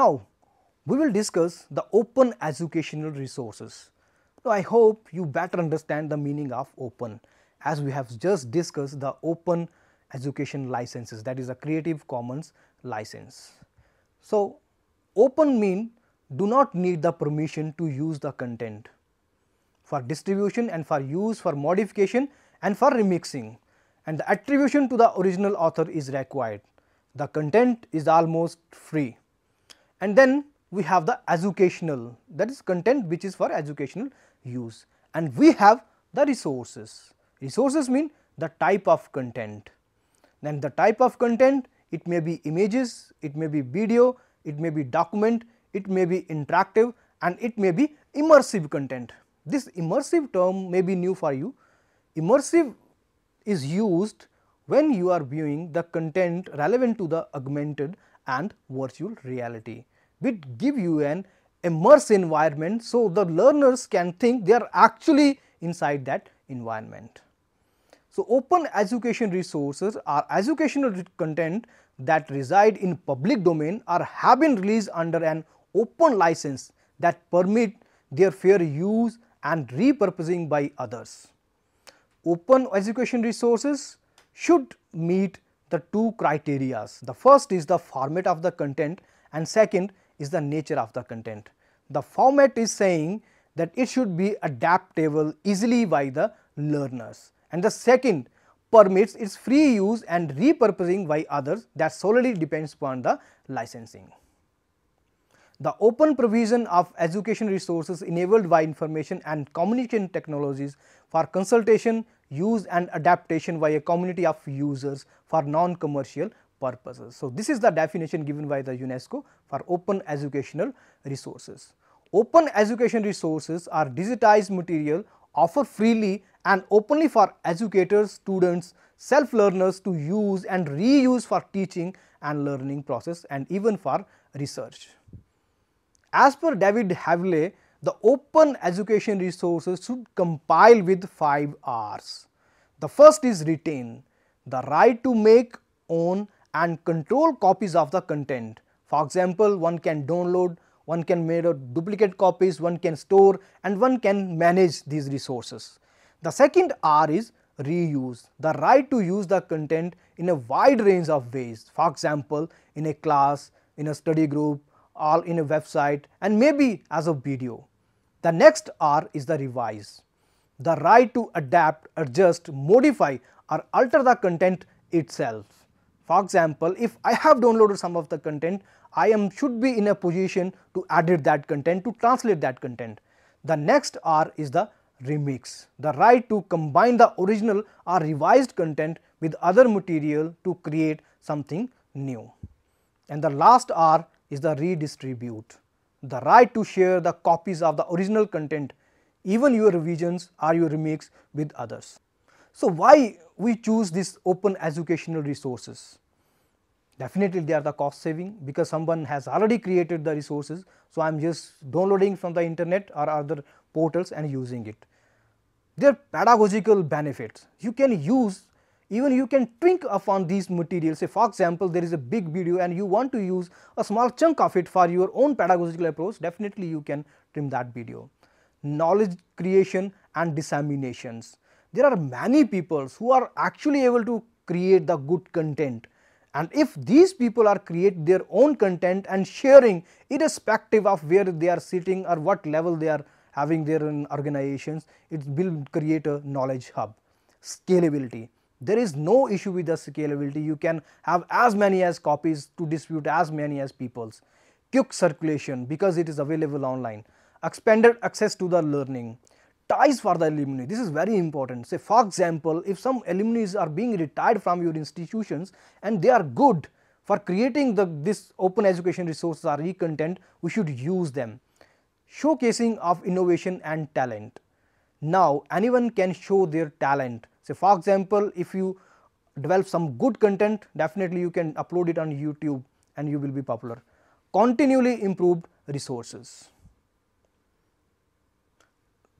Now, we will discuss the open educational resources. Now, I hope you better understand the meaning of open as we have just discussed the open education licenses that is a Creative Commons license. So, open mean do not need the permission to use the content for distribution and for use for modification and for remixing and the attribution to the original author is required. The content is almost free and then we have the educational that is content which is for educational use and we have the resources. Resources mean the type of content. Then the type of content it may be images, it may be video, it may be document, it may be interactive and it may be immersive content. This immersive term may be new for you. Immersive is used when you are viewing the content relevant to the augmented and virtual reality. Which give you an immersive environment, so the learners can think they are actually inside that environment. So, open education resources are educational content that reside in public domain or have been released under an open license that permit their fair use and repurposing by others. Open education resources should meet the two criterias. The first is the format of the content and second is the nature of the content. The format is saying that it should be adaptable easily by the learners and the second permits its free use and repurposing by others that solely depends upon the licensing. The open provision of education resources enabled by information and communication technologies for consultation, use and adaptation by a community of users for non-commercial purposes. So, this is the definition given by the UNESCO for open educational resources. Open education resources are digitized material offered freely and openly for educators, students, self learners to use and reuse for teaching and learning process and even for research. As per David Havley, the open education resources should compile with 5 R's. The first is retain, the right to make, own and control copies of the content. For example, one can download, one can make duplicate copies, one can store and one can manage these resources. The second R is reuse, the right to use the content in a wide range of ways. For example, in a class, in a study group, or in a website and maybe as a video. The next R is the revise, the right to adapt, adjust, modify or alter the content itself. For example, if I have downloaded some of the content, I am should be in a position to edit that content, to translate that content. The next R is the remix, the right to combine the original or revised content with other material to create something new. And the last R is the redistribute, the right to share the copies of the original content even your revisions or your remix with others. So, why we choose this open educational resources? Definitely they are the cost saving because someone has already created the resources. So, I am just downloading from the internet or other portals and using it. Their pedagogical benefits, you can use even you can think upon these materials say for example there is a big video and you want to use a small chunk of it for your own pedagogical approach definitely you can trim that video. Knowledge creation and disseminations there are many people who are actually able to create the good content. And if these people are create their own content and sharing irrespective of where they are sitting or what level they are having their own organizations it will create a knowledge hub. Scalability. There is no issue with the scalability. You can have as many as copies to distribute as many as peoples. Quick circulation because it is available online. Expanded access to the learning ties for the alumni. This is very important. Say for example if some alumni are being retired from your institutions and they are good for creating the this open education resources or e-content we should use them. Showcasing of innovation and talent. Now anyone can show their talent. Say for example, if you develop some good content definitely you can upload it on YouTube and you will be popular. Continually improved resources.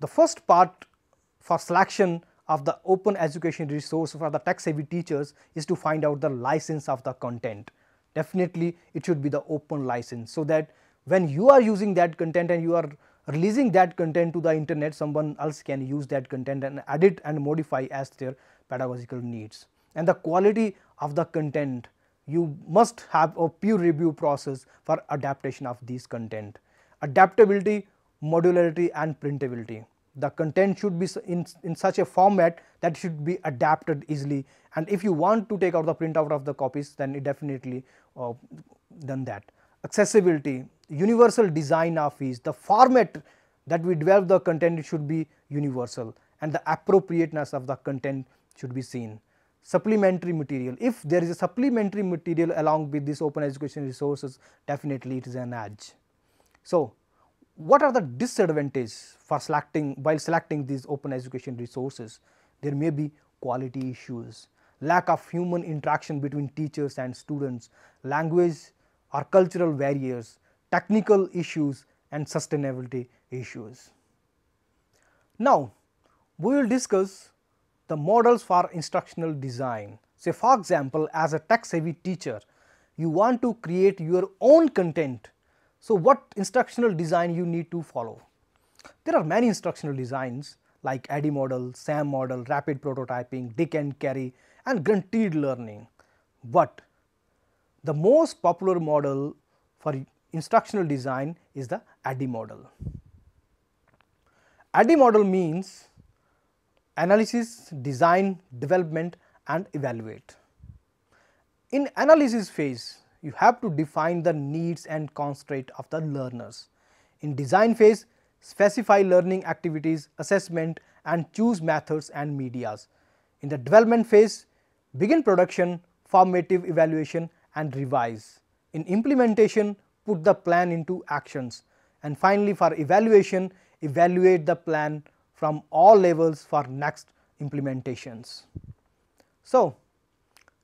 The first part for selection of the open education resource for the tech savvy teachers is to find out the license of the content. definitely it should be the open license. So, that when you are using that content and you are releasing that content to the internet someone else can use that content and edit and modify as their pedagogical needs. And the quality of the content you must have a peer review process for adaptation of these content. Adaptability, modularity and printability. The content should be in, in such a format that should be adapted easily and if you want to take out the printout of the copies then it definitely uh, done that. Accessibility, universal design of is the format that we develop the content should be universal and the appropriateness of the content should be seen. Supplementary material, if there is a supplementary material along with this open education resources definitely it is an edge. So, what are the disadvantages for selecting while selecting these open education resources? There may be quality issues, lack of human interaction between teachers and students, language or cultural barriers, technical issues and sustainability issues. Now, we will discuss the models for instructional design. Say for example, as a tech savvy teacher, you want to create your own content. So, what instructional design you need to follow? There are many instructional designs like ADDIE model, SAM model, rapid prototyping, Dick and Carey and guaranteed learning. But the most popular model for instructional design is the ADDIE model. ADDIE model means analysis, design, development and evaluate. In analysis phase, you have to define the needs and constraint of the learners. In design phase, specify learning activities, assessment and choose methods and medias. In the development phase, begin production, formative evaluation and revise. In implementation, put the plan into actions and finally for evaluation evaluate the plan from all levels for next implementations. So,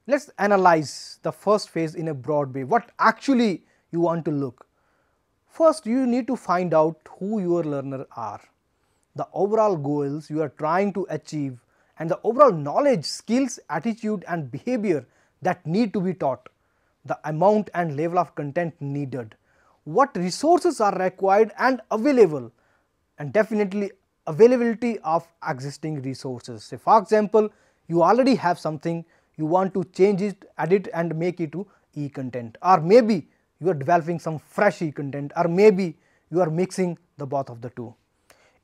let us analyze the first phase in a broad way what actually you want to look. First you need to find out who your learner are, the overall goals you are trying to achieve and the overall knowledge, skills, attitude and behavior that need to be taught the amount and level of content needed, what resources are required and available and definitely availability of existing resources. Say for example, you already have something you want to change it, edit and make it to e-content or maybe you are developing some fresh e-content or maybe you are mixing the both of the two.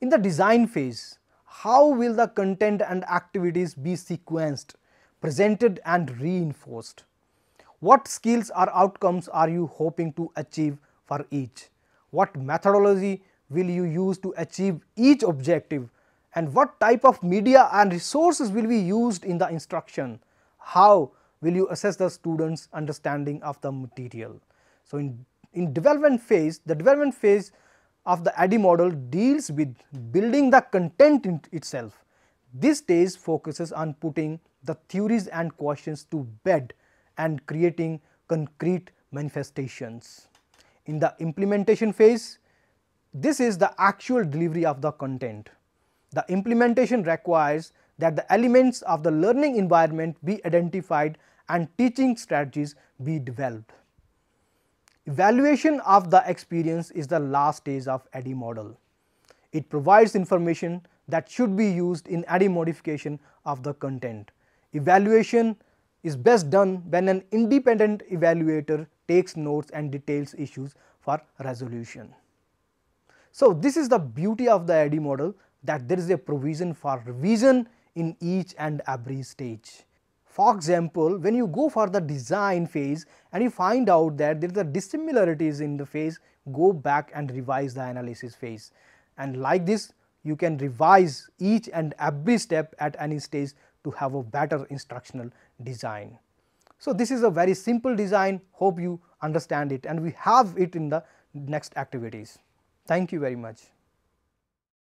In the design phase, how will the content and activities be sequenced, presented and reinforced? What skills or outcomes are you hoping to achieve for each? What methodology will you use to achieve each objective and what type of media and resources will be used in the instruction? How will you assess the students understanding of the material? So, in, in development phase, the development phase of the ADDIE model deals with building the content in itself. This stage focuses on putting the theories and questions to bed and creating concrete manifestations. In the implementation phase, this is the actual delivery of the content. The implementation requires that the elements of the learning environment be identified and teaching strategies be developed. Evaluation of the experience is the last stage of ADDIE model. It provides information that should be used in any modification of the content. Evaluation is best done when an independent evaluator takes notes and details issues for resolution. So, this is the beauty of the ADDIE model that there is a provision for revision in each and every stage. For example, when you go for the design phase and you find out that there are dissimilarities in the phase, go back and revise the analysis phase. And like this, you can revise each and every step at any stage to have a better instructional design. So, this is a very simple design hope you understand it and we have it in the next activities. Thank you very much.